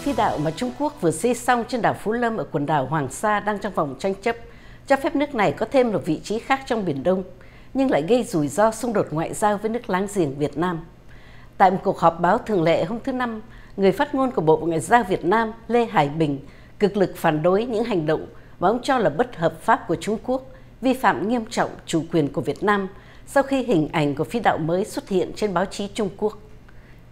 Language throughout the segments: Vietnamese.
phi đạo mà Trung Quốc vừa xây xong trên đảo Phú Lâm ở quần đảo Hoàng Sa đang trong vòng tranh chấp, cho phép nước này có thêm một vị trí khác trong Biển Đông, nhưng lại gây rủi ro xung đột ngoại giao với nước láng giềng Việt Nam. Tại một cuộc họp báo thường lệ hôm thứ Năm, người phát ngôn của Bộ Ngoại giao Việt Nam Lê Hải Bình cực lực phản đối những hành động mà ông cho là bất hợp pháp của Trung Quốc, vi phạm nghiêm trọng chủ quyền của Việt Nam sau khi hình ảnh của phi đạo mới xuất hiện trên báo chí Trung Quốc.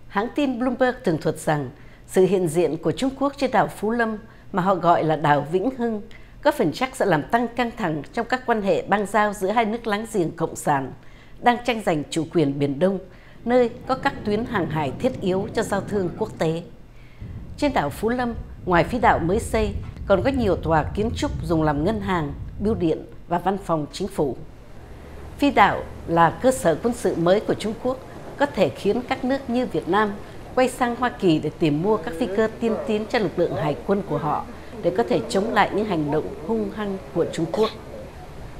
Hãng tin Bloomberg tường thuật rằng sự hiện diện của Trung Quốc trên đảo Phú Lâm mà họ gọi là đảo Vĩnh Hưng có phần chắc sẽ làm tăng căng thẳng trong các quan hệ bang giao giữa hai nước láng giềng cộng sản đang tranh giành chủ quyền Biển Đông, nơi có các tuyến hàng hải thiết yếu cho giao thương quốc tế. Trên đảo Phú Lâm, ngoài phi đạo mới xây, còn có nhiều tòa kiến trúc dùng làm ngân hàng, bưu điện và văn phòng chính phủ. Phi đạo là cơ sở quân sự mới của Trung Quốc, có thể khiến các nước như Việt Nam quay sang Hoa Kỳ để tìm mua các phi cơ tiên tiến cho lực lượng hải quân của họ để có thể chống lại những hành động hung hăng của Trung Quốc.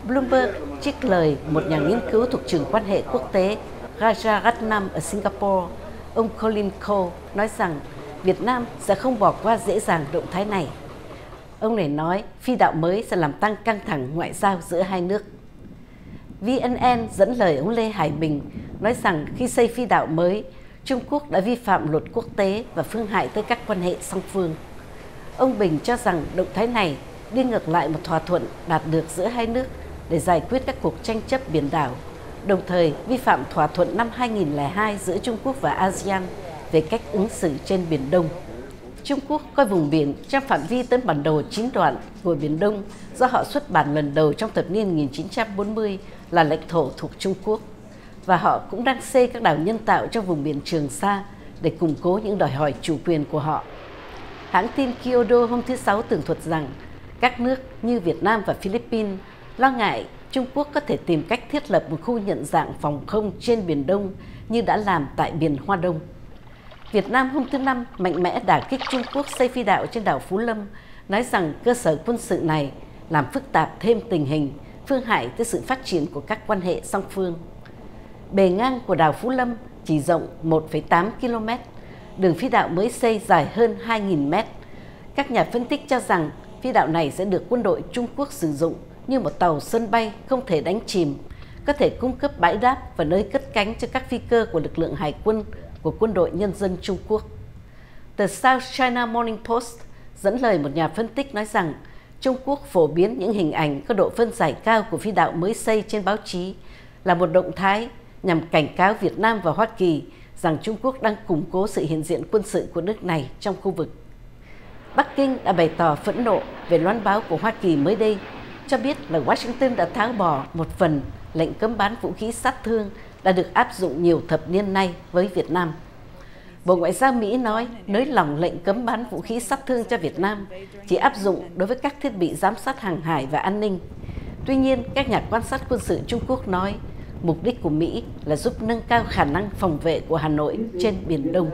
Bloomberg trích lời một nhà nghiên cứu thuộc trường quan hệ quốc tế Rajaratnam ở Singapore, ông Colin Cole nói rằng Việt Nam sẽ không bỏ qua dễ dàng động thái này. Ông này nói phi đạo mới sẽ làm tăng căng thẳng ngoại giao giữa hai nước. VNN dẫn lời ông Lê Hải Bình nói rằng khi xây phi đạo mới, Trung Quốc đã vi phạm luật quốc tế và phương hại tới các quan hệ song phương. Ông Bình cho rằng động thái này đi ngược lại một thỏa thuận đạt được giữa hai nước để giải quyết các cuộc tranh chấp biển đảo, đồng thời vi phạm thỏa thuận năm 2002 giữa Trung Quốc và ASEAN về cách ứng xử trên Biển Đông. Trung Quốc coi vùng biển trong phạm vi tấm bản đồ chín đoạn của Biển Đông do họ xuất bản lần đầu trong thập niên 1940 là lãnh thổ thuộc Trung Quốc. Và họ cũng đang xây các đảo nhân tạo trong vùng biển Trường Sa để củng cố những đòi hỏi chủ quyền của họ. Hãng tin Kyodo hôm thứ Sáu tường thuật rằng các nước như Việt Nam và Philippines lo ngại Trung Quốc có thể tìm cách thiết lập một khu nhận dạng phòng không trên Biển Đông như đã làm tại Biển Hoa Đông. Việt Nam hôm thứ Năm mạnh mẽ đả kích Trung Quốc xây phi đạo trên đảo Phú Lâm, nói rằng cơ sở quân sự này làm phức tạp thêm tình hình, phương hại tới sự phát triển của các quan hệ song phương. Bề ngang của đảo Phú Lâm chỉ rộng 1,8 km, đường phi đạo mới xây dài hơn 2.000 mét. Các nhà phân tích cho rằng phi đạo này sẽ được quân đội Trung Quốc sử dụng như một tàu sân bay không thể đánh chìm, có thể cung cấp bãi đáp và nơi cất cánh cho các phi cơ của lực lượng hải quân của quân đội nhân dân Trung Quốc. The South China Morning Post dẫn lời một nhà phân tích nói rằng Trung Quốc phổ biến những hình ảnh có độ phân giải cao của phi đạo mới xây trên báo chí là một động thái nhằm cảnh cáo Việt Nam và Hoa Kỳ rằng Trung Quốc đang củng cố sự hiện diện quân sự của nước này trong khu vực. Bắc Kinh đã bày tỏ phẫn nộ về loan báo của Hoa Kỳ mới đây, cho biết là Washington đã tháo bỏ một phần lệnh cấm bán vũ khí sát thương đã được áp dụng nhiều thập niên nay với Việt Nam. Bộ Ngoại giao Mỹ nói nới lỏng lệnh cấm bán vũ khí sát thương cho Việt Nam chỉ áp dụng đối với các thiết bị giám sát hàng hải và an ninh. Tuy nhiên, các nhà quan sát quân sự Trung Quốc nói mục đích của Mỹ là giúp nâng cao khả năng phòng vệ của Hà Nội trên Biển Đông.